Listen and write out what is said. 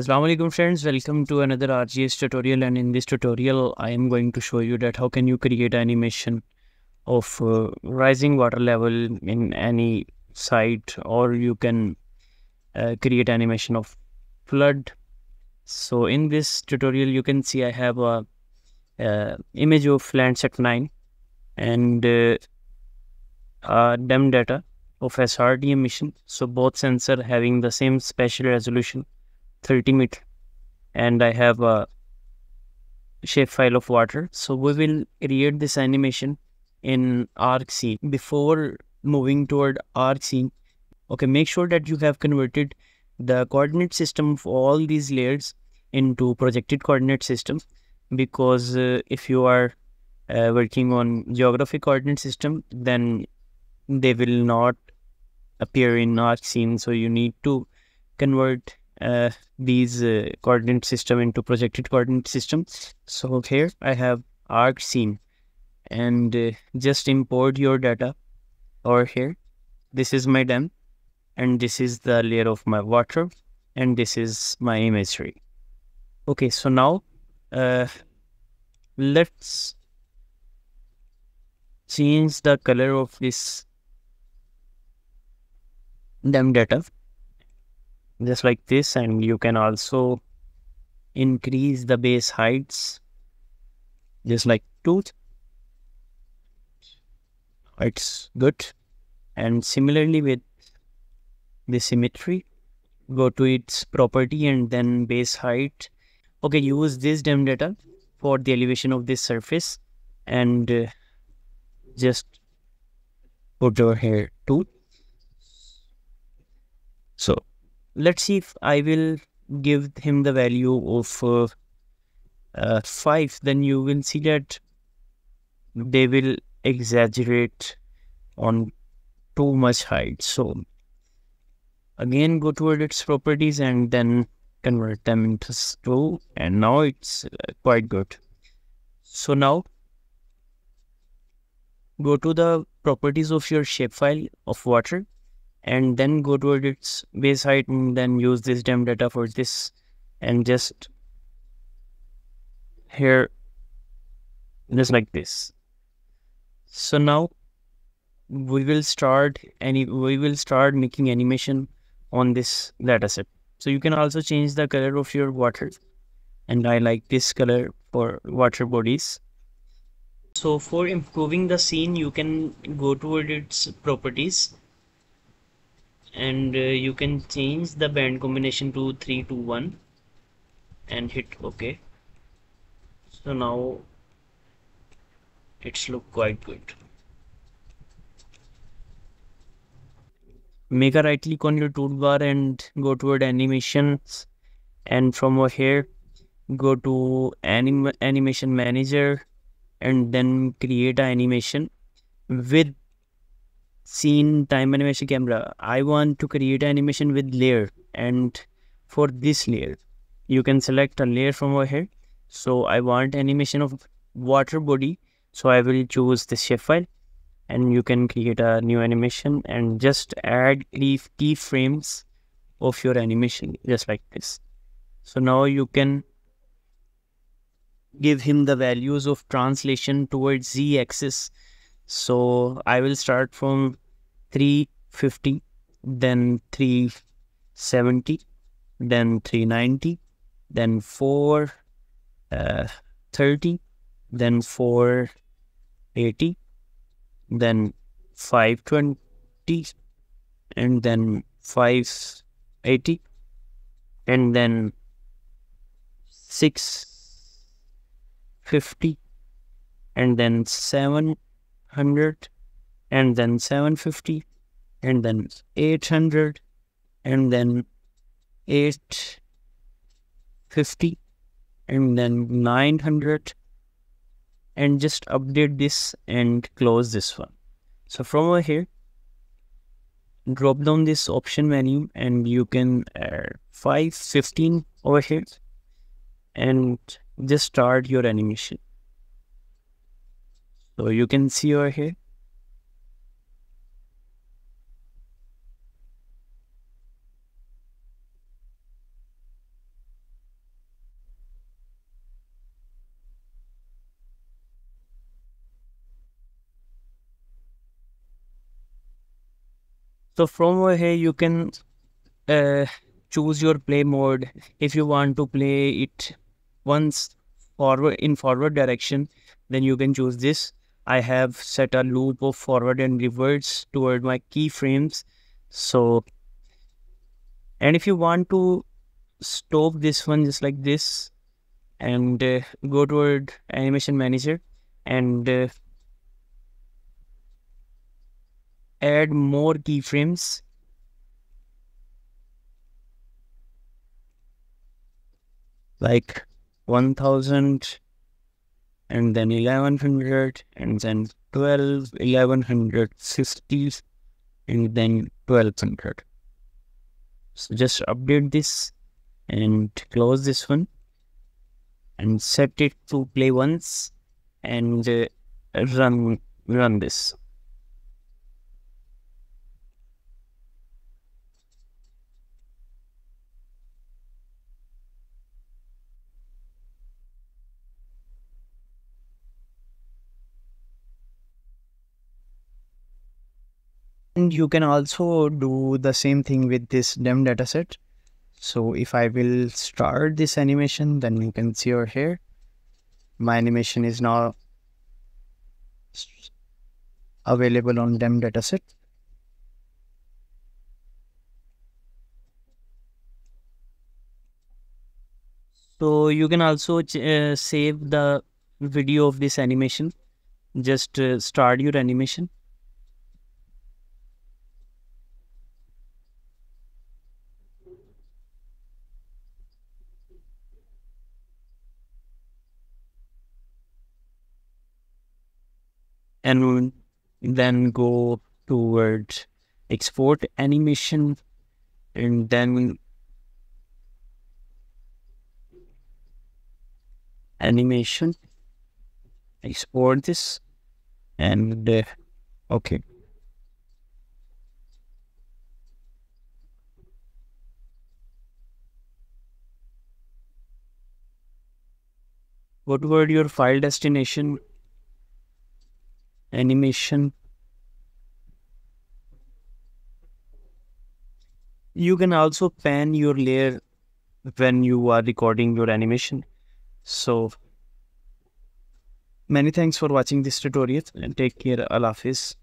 Assalamu alaikum friends, welcome to another ArcGIS tutorial and in this tutorial I am going to show you that how can you create animation of uh, rising water level in any site or you can uh, create animation of flood. So in this tutorial you can see I have a, a image of Landsat 9 and uh, uh, DEM data of SRTM mission. So both sensor having the same spatial resolution 30 meter and I have a shape file of water. So we will create this animation in ArcScene. Before moving toward ArcScene, okay, make sure that you have converted the coordinate system of all these layers into projected coordinate system because uh, if you are uh, working on geographic coordinate system, then they will not appear in ArcScene. So you need to convert uh, these uh, coordinate system into projected coordinate system. So here I have ArcScene and uh, just import your data over here. This is my DEM and this is the layer of my water and this is my imagery. Okay, so now uh, let's change the color of this DEM data just like this and you can also increase the base heights just like tooth it's good. And similarly with the symmetry go to its property and then base height. Okay use this DEM data for the elevation of this surface and uh, just put over here two. So let's see if I will give him the value of uh, uh, 5 then you will see that they will exaggerate on too much height. So again go toward its properties and then convert them into 2 and now it's uh, quite good. So now go to the properties of your shapefile of water and then go toward its base height and then use this DEM data for this and just here just like this. So now we will start any we will start making animation on this dataset so you can also change the color of your water. And i like this color for water bodies. So for improving the scene you can go toward its properties and uh, you can change the band combination to 3 to 1 and hit ok. So now it's look quite good. Make a right click on your toolbar and go toward animations. And from over here go to anim animation manager and then create an animation with scene time animation camera i want to create animation with layer and for this layer. You can select a layer from over here. So i want animation of water body. So i will choose the shapefile and you can create a new animation and just add keyframes of your animation just like this. So now you can give him the values of translation towards z axis so I will start from 350, then 370, then 390, then 430, uh, then 480, then 520, and then 580, and then 650, and then 7 100 and then 750 and then 800 and then 850 and then 900 and just update this and close this one so from over here drop down this option menu and you can uh, add 515 over here and just start your animation so you can see over here. So from over here you can uh, choose your play mode. If you want to play it once forward in forward direction then you can choose this. I have set a loop of forward and reverse toward my keyframes. So and if you want to stop this one just like this and uh, go toward animation manager and uh, add more keyframes. Like 1000 and then 1100 and then 12 1150 and then 1200 so just update this and close this one and set it to play once and uh, run run this and you can also do the same thing with this dem dataset so if I will start this animation, then you can see over here, my animation is now available on dem dataset. So you can also uh, save the video of this animation. Just uh, start your animation. And then go towards export animation and then animation export this and uh, okay. What toward your file destination animation. You can also pan your layer when you are recording your animation. So many thanks for watching this tutorial and take care. Allah hafiz